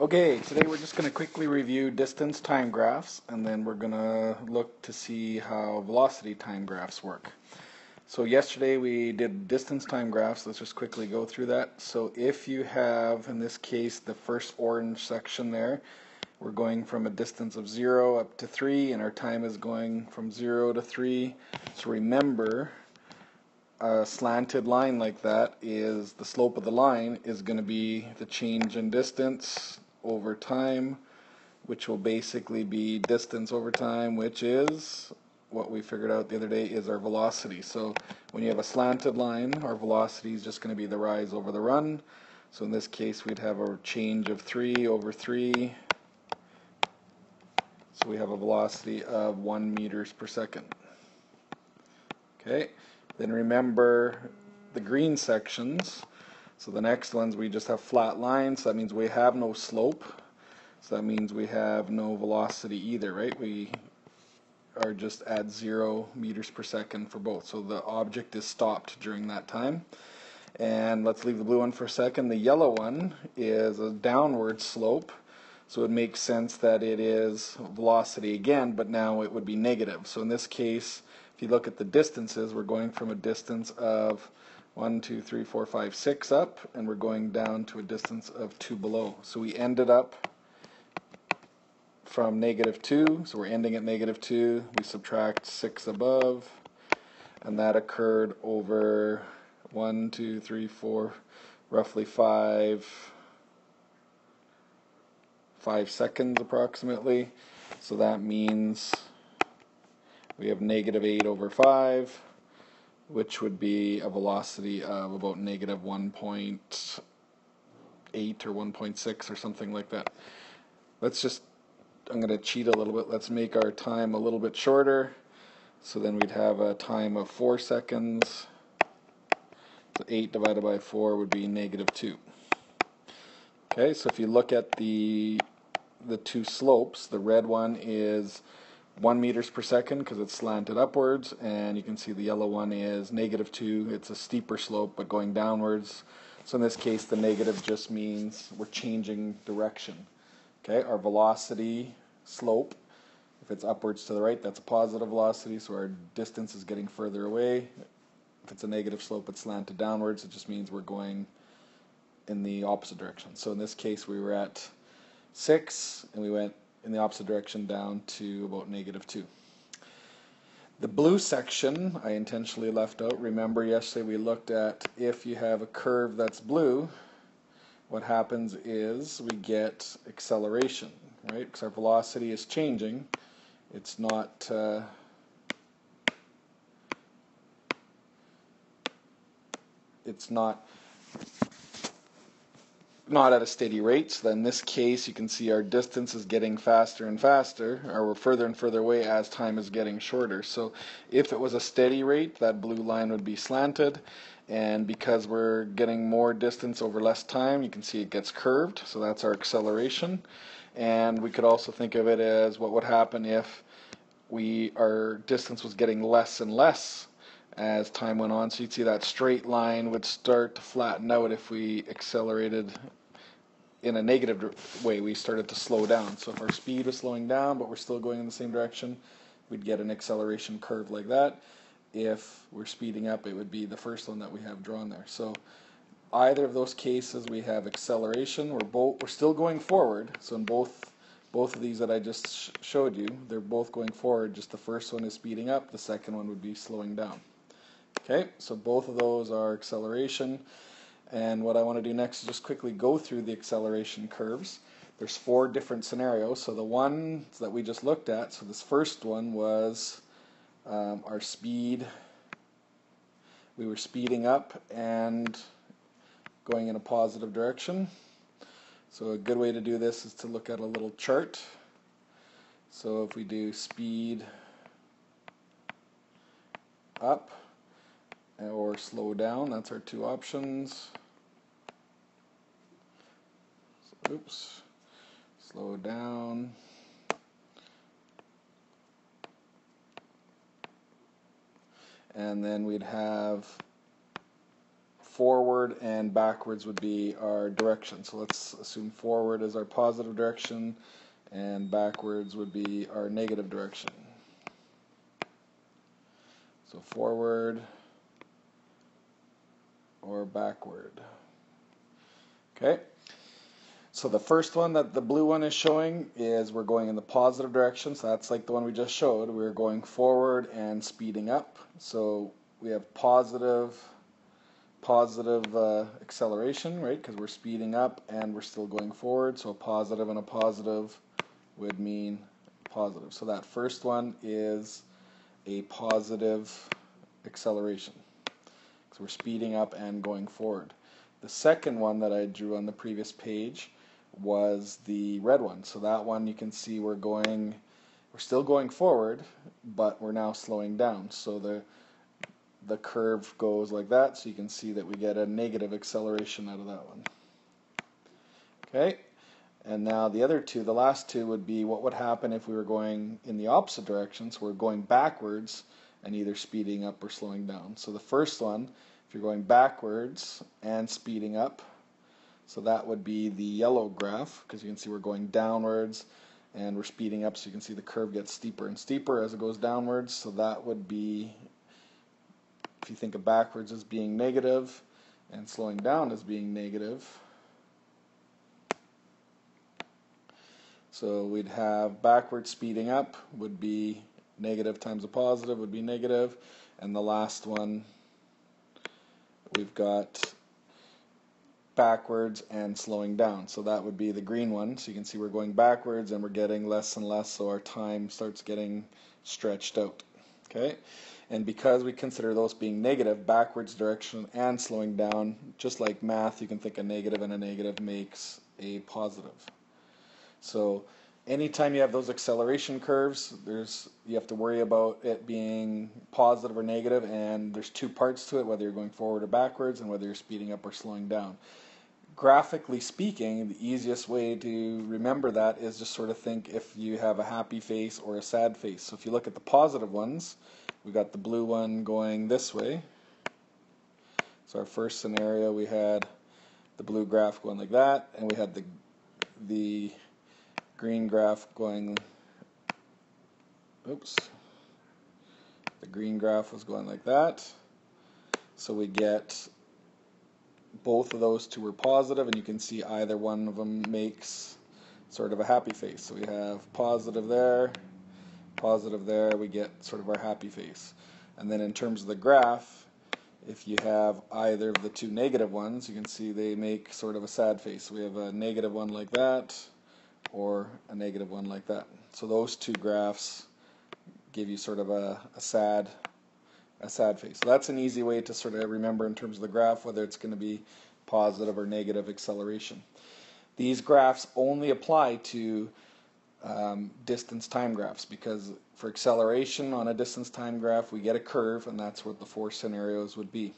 Okay, today we're just going to quickly review distance time graphs and then we're going to look to see how velocity time graphs work. So yesterday we did distance time graphs, let's just quickly go through that. So if you have, in this case, the first orange section there, we're going from a distance of 0 up to 3 and our time is going from 0 to 3. So remember, a slanted line like that is the slope of the line is going to be the change in distance over time, which will basically be distance over time, which is what we figured out the other day is our velocity. So when you have a slanted line, our velocity is just going to be the rise over the run. So in this case, we'd have a change of 3 over 3. So we have a velocity of 1 meters per second. Okay, then remember the green sections. So the next ones we just have flat lines. So that means we have no slope. So that means we have no velocity either, right? We are just at zero meters per second for both. So the object is stopped during that time. And let's leave the blue one for a second. The yellow one is a downward slope. So it makes sense that it is velocity again, but now it would be negative. So in this case, if you look at the distances, we're going from a distance of one, two, three, four, five, six up, and we're going down to a distance of 2 below. So we ended up from negative 2, so we're ending at negative 2. We subtract 6 above, and that occurred over 1, 2, 3, 4, roughly 5, 5 seconds approximately. So that means we have negative 8 over 5 which would be a velocity of about negative 1.8 or 1.6 or something like that. Let's just, I'm going to cheat a little bit. Let's make our time a little bit shorter. So then we'd have a time of 4 seconds. So 8 divided by 4 would be negative 2. Okay, so if you look at the the two slopes, the red one is 1 meters per second because it's slanted upwards and you can see the yellow one is negative 2 it's a steeper slope but going downwards. So in this case the negative just means we're changing direction. Okay our velocity slope if it's upwards to the right that's a positive velocity so our distance is getting further away. If it's a negative slope it's slanted downwards. It just means we're going in the opposite direction. So in this case we were at 6 and we went in the opposite direction down to about negative 2. The blue section I intentionally left out. Remember yesterday we looked at if you have a curve that's blue, what happens is we get acceleration, right? Because our velocity is changing. It's not uh, it's not not at a steady rate. So in this case, you can see our distance is getting faster and faster, or we're further and further away as time is getting shorter. So if it was a steady rate, that blue line would be slanted. And because we're getting more distance over less time, you can see it gets curved. So that's our acceleration. And we could also think of it as what would happen if we our distance was getting less and less as time went on. So you'd see that straight line would start to flatten out if we accelerated in a negative way. We started to slow down. So if our speed was slowing down, but we're still going in the same direction, we'd get an acceleration curve like that. If we're speeding up, it would be the first one that we have drawn there. So either of those cases, we have acceleration. We're both we're still going forward. So in both both of these that I just sh showed you, they're both going forward. Just the first one is speeding up. The second one would be slowing down. Okay, so both of those are acceleration. And what I want to do next is just quickly go through the acceleration curves. There's four different scenarios. So the one that we just looked at, so this first one was um, our speed. We were speeding up and going in a positive direction. So a good way to do this is to look at a little chart. So if we do speed up, or slow down. That's our two options. So, oops. Slow down. And then we'd have forward and backwards would be our direction. So let's assume forward is our positive direction and backwards would be our negative direction. So forward or backward. Okay. So the first one that the blue one is showing is we're going in the positive direction. So that's like the one we just showed. We're going forward and speeding up. So we have positive positive uh, acceleration, right? Because we're speeding up and we're still going forward. So a positive and a positive would mean positive. So that first one is a positive acceleration. So we're speeding up and going forward. The second one that I drew on the previous page was the red one. So that one you can see we're going, we're still going forward, but we're now slowing down. So the the curve goes like that, so you can see that we get a negative acceleration out of that one. Okay, and now the other two, the last two would be what would happen if we were going in the opposite direction, so we're going backwards and either speeding up or slowing down. So the first one, if you're going backwards and speeding up, so that would be the yellow graph, because you can see we're going downwards and we're speeding up, so you can see the curve gets steeper and steeper as it goes downwards, so that would be if you think of backwards as being negative and slowing down as being negative, so we'd have backwards speeding up would be negative times a positive would be negative, and the last one we've got backwards and slowing down. So that would be the green one. So you can see we're going backwards and we're getting less and less, so our time starts getting stretched out. Okay. And because we consider those being negative, backwards direction and slowing down, just like math, you can think a negative and a negative makes a positive. So anytime you have those acceleration curves, there's you have to worry about it being positive or negative, and there's two parts to it, whether you're going forward or backwards, and whether you're speeding up or slowing down. Graphically speaking, the easiest way to remember that is just sort of think if you have a happy face or a sad face. So if you look at the positive ones, we got the blue one going this way. So our first scenario we had the blue graph going like that, and we had the the green graph going oops the green graph was going like that so we get both of those two were positive and you can see either one of them makes sort of a happy face so we have positive there positive there, we get sort of our happy face. And then in terms of the graph, if you have either of the two negative ones, you can see they make sort of a sad face. We have a negative one like that, or a negative one like that. So those two graphs give you sort of a, a sad a sad face. So that's an easy way to sort of remember in terms of the graph whether it's going to be positive or negative acceleration. These graphs only apply to um, distance time graphs because for acceleration on a distance time graph we get a curve and that's what the four scenarios would be.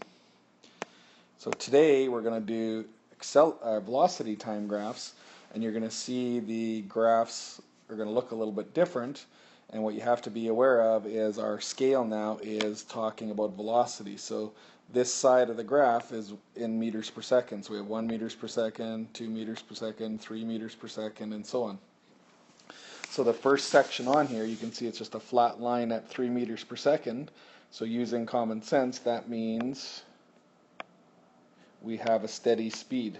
So today we're going to do accel uh, velocity time graphs and you're going to see the graphs are going to look a little bit different and what you have to be aware of is our scale now is talking about velocity. So this side of the graph is in meters per second. So we have 1 meters per second, 2 meters per second, 3 meters per second, and so on. So the first section on here, you can see it's just a flat line at 3 meters per second. So using common sense, that means we have a steady speed.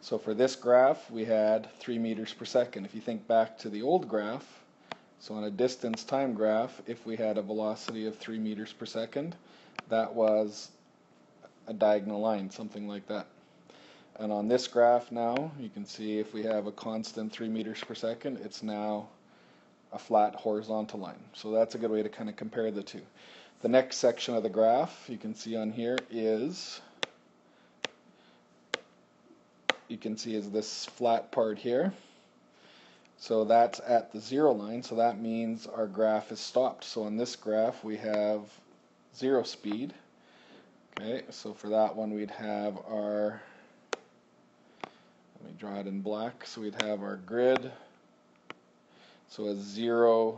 So for this graph, we had 3 meters per second. If you think back to the old graph, so on a distance time graph, if we had a velocity of 3 meters per second, that was a diagonal line, something like that. And on this graph now, you can see if we have a constant 3 meters per second, it's now a flat horizontal line. So that's a good way to kind of compare the two. The next section of the graph you can see on here is you can see is this flat part here. So that's at the zero line, so that means our graph is stopped. So on this graph we have zero speed. Okay, so for that one we'd have our, let me draw it in black, so we'd have our grid so a zero,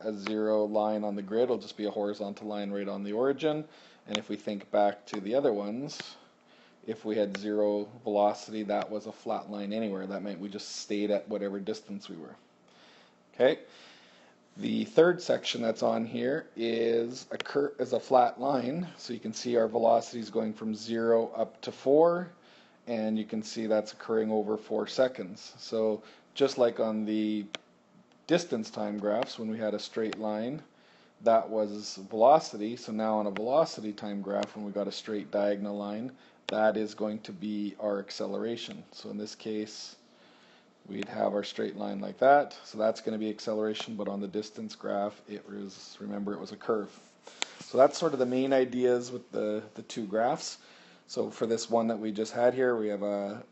a zero line on the grid will just be a horizontal line right on the origin. And if we think back to the other ones, if we had zero velocity, that was a flat line anywhere. That meant we just stayed at whatever distance we were. Okay. The third section that's on here is a cur is a flat line. So you can see our velocity is going from zero up to four, and you can see that's occurring over four seconds. So just like on the distance time graphs, when we had a straight line, that was velocity. So now on a velocity time graph, when we got a straight diagonal line, that is going to be our acceleration. So in this case, we'd have our straight line like that. So that's going to be acceleration, but on the distance graph, it was, remember, it was a curve. So that's sort of the main ideas with the, the two graphs. So for this one that we just had here, we have a,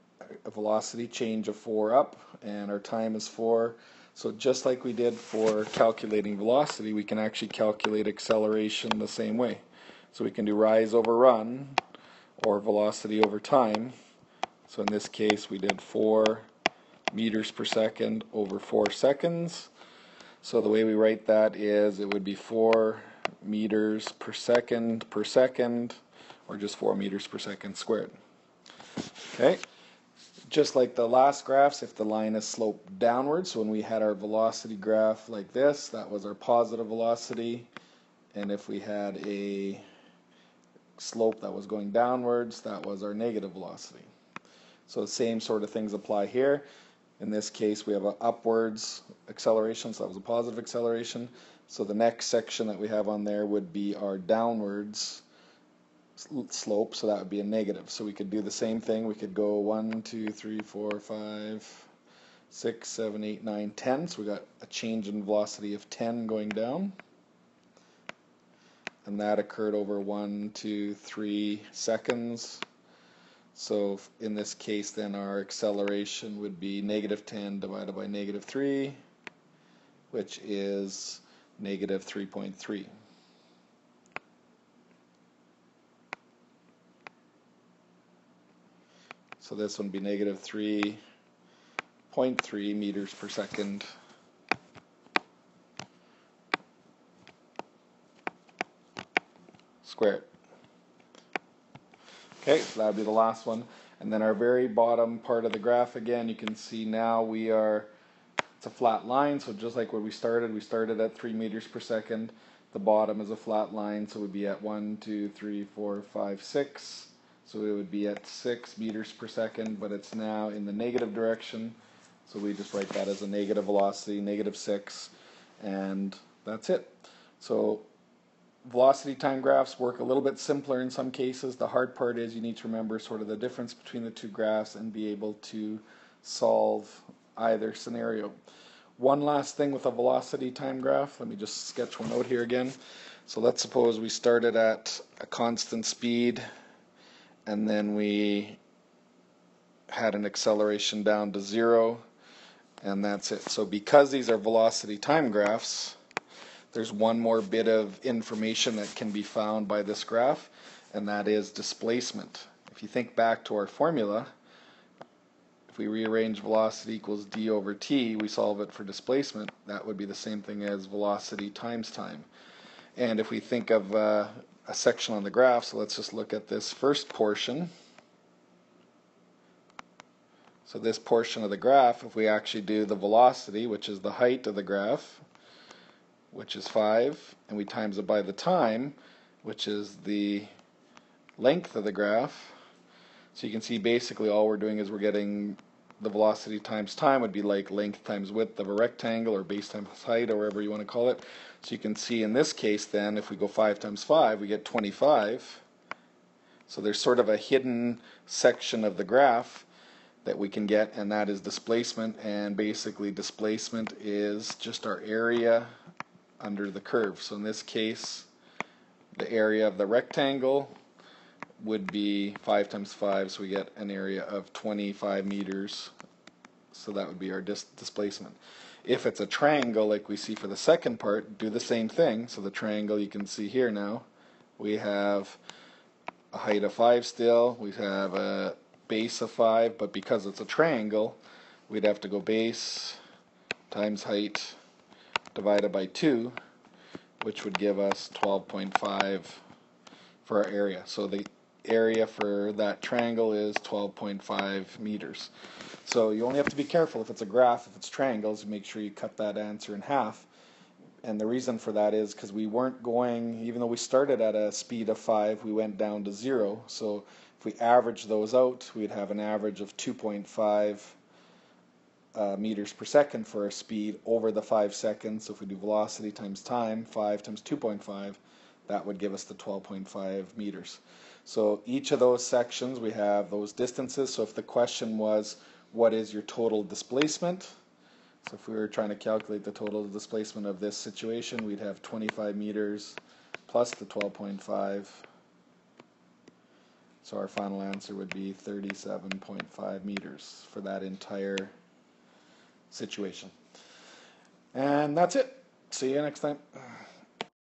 a velocity change of 4 up, and our time is 4. So just like we did for calculating velocity, we can actually calculate acceleration the same way. So we can do rise over run, or velocity over time. So in this case we did 4 meters per second over 4 seconds. So the way we write that is it would be 4 meters per second per second or just 4 meters per second squared. Okay. Just like the last graphs, if the line is sloped downwards, when we had our velocity graph like this, that was our positive velocity. And if we had a slope that was going downwards, that was our negative velocity. So the same sort of things apply here. In this case, we have an upwards acceleration, so that was a positive acceleration. So the next section that we have on there would be our downwards slope, so that would be a negative. So we could do the same thing. We could go 1, 2, 3, 4, 5, 6, 7, 8, 9, 10. So we got a change in velocity of 10 going down and that occurred over one, two, three seconds. So in this case then our acceleration would be negative 10 divided by negative 3, which is negative 3.3. So this would be negative 3.3 meters per second squared. Okay, so that would be the last one. And then our very bottom part of the graph again, you can see now we are, it's a flat line, so just like where we started, we started at 3 meters per second. The bottom is a flat line, so we'd be at 1, 2, 3, 4, 5, 6. So it would be at 6 meters per second, but it's now in the negative direction. So we just write that as a negative velocity, negative 6, and that's it. So velocity time graphs work a little bit simpler in some cases. The hard part is you need to remember sort of the difference between the two graphs and be able to solve either scenario. One last thing with a velocity time graph, let me just sketch one out here again. So let's suppose we started at a constant speed and then we had an acceleration down to zero and that's it. So because these are velocity time graphs, there's one more bit of information that can be found by this graph, and that is displacement. If you think back to our formula, if we rearrange velocity equals d over t, we solve it for displacement, that would be the same thing as velocity times time. And if we think of uh, a section on the graph, so let's just look at this first portion. So this portion of the graph, if we actually do the velocity, which is the height of the graph, which is 5, and we times it by the time, which is the length of the graph. So you can see basically all we're doing is we're getting the velocity times time would be like length times width of a rectangle or base times height or whatever you want to call it. So you can see in this case then if we go 5 times 5 we get 25. So there's sort of a hidden section of the graph that we can get and that is displacement and basically displacement is just our area under the curve. So in this case, the area of the rectangle would be 5 times 5, so we get an area of 25 meters. So that would be our dis displacement. If it's a triangle, like we see for the second part, do the same thing. So the triangle you can see here now, we have a height of 5 still, we have a base of 5, but because it's a triangle, we'd have to go base times height divided by 2, which would give us 12.5 for our area. So the area for that triangle is 12.5 meters. So you only have to be careful if it's a graph, if it's triangles, make sure you cut that answer in half. And the reason for that is because we weren't going, even though we started at a speed of 5, we went down to 0. So if we average those out, we'd have an average of 2.5 uh, meters per second for our speed over the 5 seconds. So if we do velocity times time, 5 times 2.5, that would give us the 12.5 meters. So each of those sections we have those distances. So if the question was, what is your total displacement? So if we were trying to calculate the total displacement of this situation, we'd have 25 meters plus the 12.5. So our final answer would be 37.5 meters for that entire situation. And that's it. See you next time.